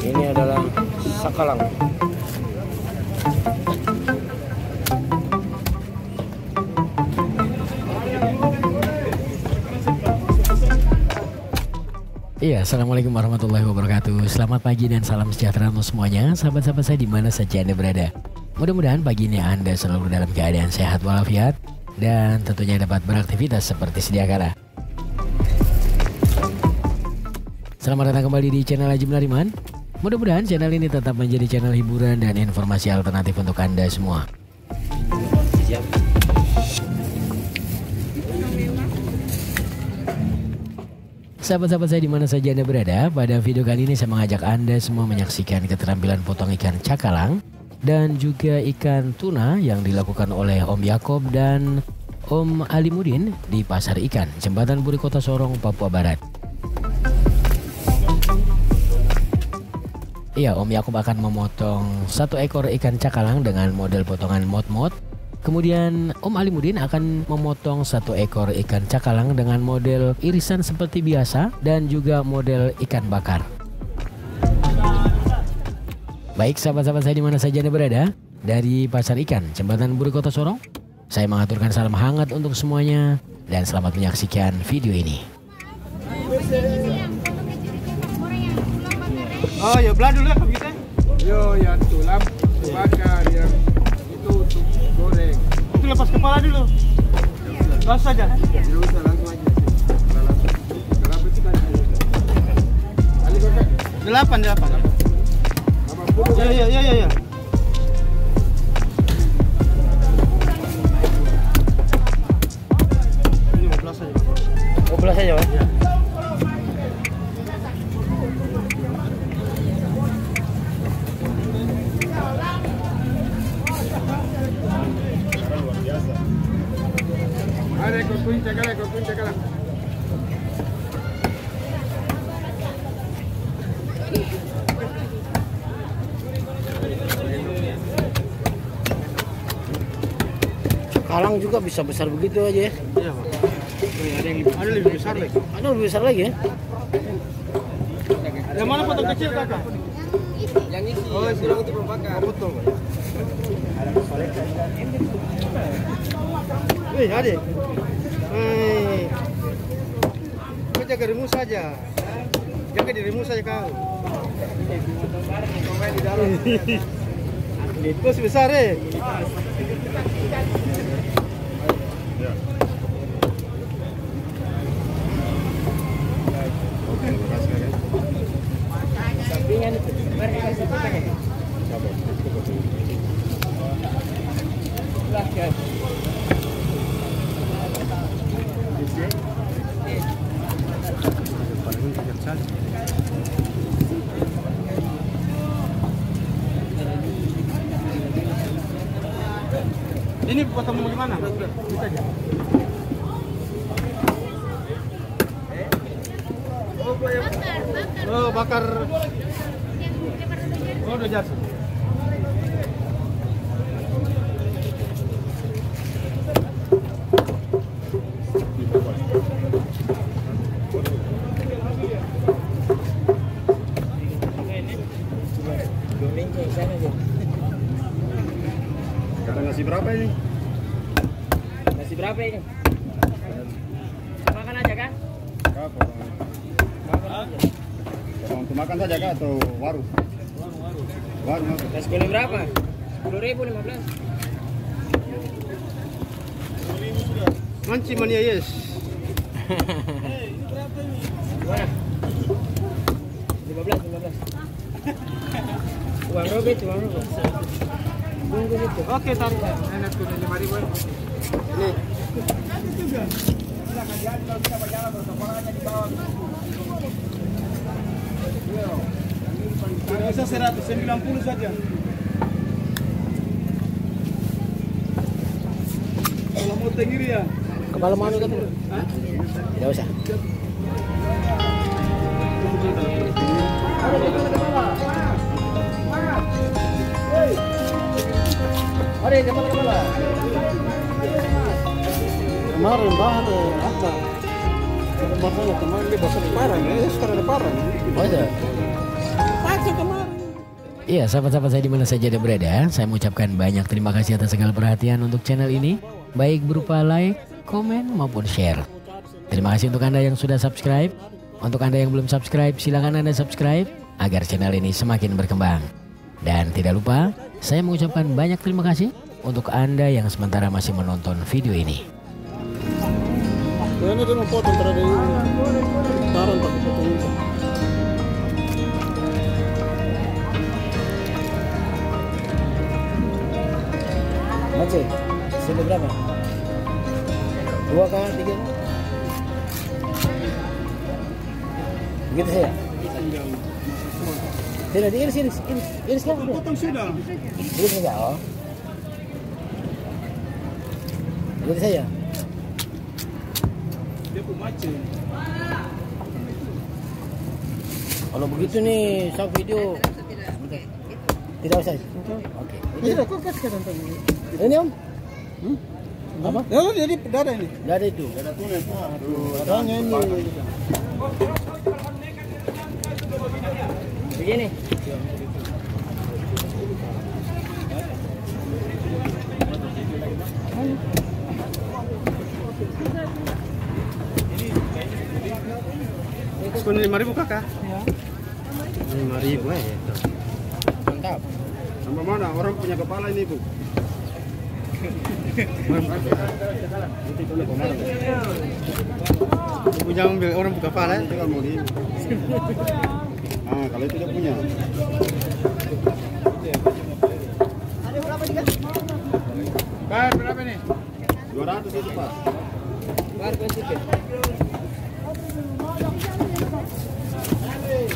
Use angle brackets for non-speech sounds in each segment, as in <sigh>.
Ini adalah sakalang. Iya, Assalamualaikum warahmatullahi wabarakatuh. Selamat pagi dan salam sejahtera untuk semuanya. Sahabat-sahabat saya di mana saja Anda berada? Mudah-mudahan pagi ini Anda selalu dalam keadaan sehat walafiat Dan tentunya dapat beraktivitas seperti sedia kala Selamat datang kembali di channel Haji Melariman Mudah-mudahan channel ini tetap menjadi channel hiburan dan informasi alternatif untuk Anda semua Sahabat-sahabat saya di mana saja Anda berada, pada video kali ini saya mengajak Anda semua menyaksikan keterampilan potong ikan cakalang dan juga ikan tuna yang dilakukan oleh Om Yakob dan Om Alimudin di Pasar Ikan, Jembatan Buri Kota Sorong, Papua Barat. Iya, Om Yakob akan memotong satu ekor ikan cakalang dengan model potongan mod-mod Kemudian Om Alimudin akan memotong satu ekor ikan cakalang dengan model irisan seperti biasa dan juga model ikan bakar. Baik sahabat-sahabat saya di mana saja Anda berada, dari Pasar Ikan, Jembatan Buri Kota Sorong, saya mengaturkan salam hangat untuk semuanya dan selamat menyaksikan video ini. Oh ya belah dulu ya kita. Yo yang tulang bakar yang itu untuk goreng. Itu lepas kepala dulu. Langsung saja. Tidak usah langsung aja. Kalau langsung. Berapa sih kan? Kali berapa? Delapan delapan. Apa? Ya ya ya ya ya. Ini 15 saja. 12 saja, Pak. Ada Cakalang juga bisa besar begitu aja ya. Iya, Pak. Oh, iya, ada yang lebih, ada lebih besar lagi. Ada lebih besar lagi ya. Yang mana potong kecil kakak? Yang isi, Oh, yang isi. bilang itu berbakar. Oh, betul. Pak. Wih, adik. Hei. Kau jaga dirimu saja. Jaga dirimu saja kau. Pemain di dalam. <laughs> Kau sebesar eh. Yeah. Ini potong bagaimana? Bisa aja. Oh, bakar. Oh, udah jatuh. Ini? Makan aja kan? Untuk makan saja kah atau warung? Warung. Warung. Nasi kuning berapa? Sepuluh ribu lima belas. Manci mania yes. Lima belas, lima belas. Uang robet, uang robet. Tunggu itu. Oke, taruh. Enak tuh lima ribu. Ini. Tidak usah 190 saja. Kalau mau tenggiri ya. Kepala mana kan? Tidak usah. Ada kepala kepala. Kemarin bahar apa? Makanya kemarin dia basah parang, ya sekarang ada parang. Oh ada. Pakai kemarin. Iya, sahabat-sahabat saya di mana saja Anda berada, saya mengucapkan banyak terima kasih atas segala perhatian untuk channel ini, baik berupa like, komen maupun share. Terima kasih untuk Anda yang sudah subscribe. Untuk Anda yang belum subscribe, silakan Anda subscribe agar channel ini semakin berkembang. Dan tidak lupa, saya mengucapkan banyak terima kasih untuk Anda yang sementara masih menonton video ini. Ini dia mau potong terhadap parang tak potong itu. Macet. Sini berapa? Dua kah? Tiga? Begitu saya. Sini, iris, iris, iris, iris? Potong sudah. Iris enggak? Oh. Begitu saya. Dia pun macet. Kalau begitu nih, saya video. Tidak usah. Oke. Tidak, kok kasih kan tadi. Ini om? Hmm? Apa? Ya, jadi darah ini. Tidak ada itu. Darah tunas. Aduh, adanya ini. Begini. Lima ribu kakak. Lima ribu eh. Mantap. Sampai mana? Orang punya kepala ini bu. punya mobil orang buka kepala itu kan mau di. Ah kalau itu dia punya. Bar berapa nih? 200 itu pak. Bar isi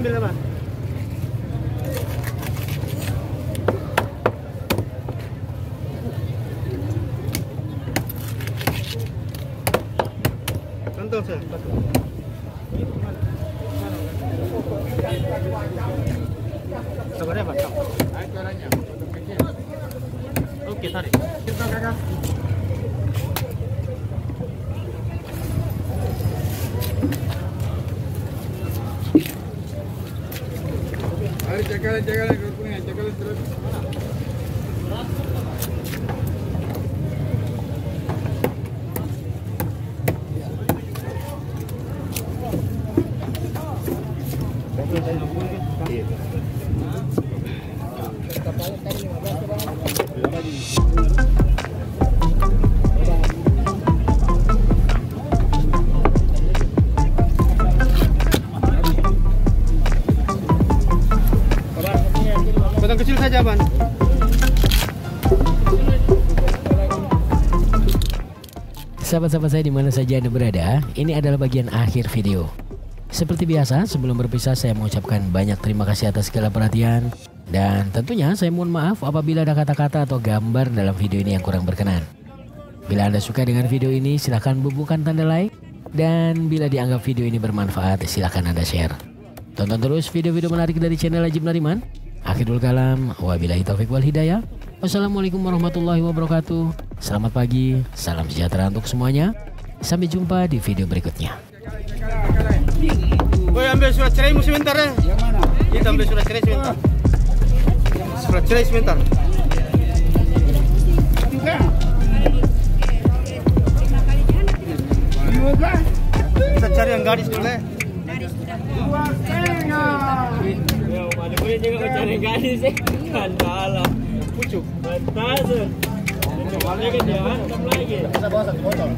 Malam bila apa? Kantong saya. Sabar ya, Pak. Oke, tarik. Kita kakak. Potong kecil saja, Ban. Sahabat-sahabat saya di mana saja Anda berada, ini adalah bagian akhir video. Seperti biasa, sebelum berpisah saya mengucapkan banyak terima kasih atas segala perhatian dan tentunya saya mohon maaf apabila ada kata-kata atau gambar dalam video ini yang kurang berkenan. Bila Anda suka dengan video ini, silahkan bubuhkan tanda like dan bila dianggap video ini bermanfaat, silahkan Anda share. Tonton terus video-video menarik dari channel Ajib Nariman. Akhirul kalam, wabillahi taufik wal hidayah. Wassalamualaikum warahmatullahi wabarakatuh. Selamat pagi, salam sejahtera untuk semuanya. Sampai jumpa di video berikutnya. Boy ambil surat ceraimu sebentar ya. Yang mana? Kita ambil surat cerai sebentar. Surat cerai sebentar. Juga. Kita cari yang gadis dulu ya. Dua setengah. Ya, mana boleh juga mencari gadis sih. Kan salah. Pucuk. Lagi dia, hantam lagi. Kita bawa satu botol.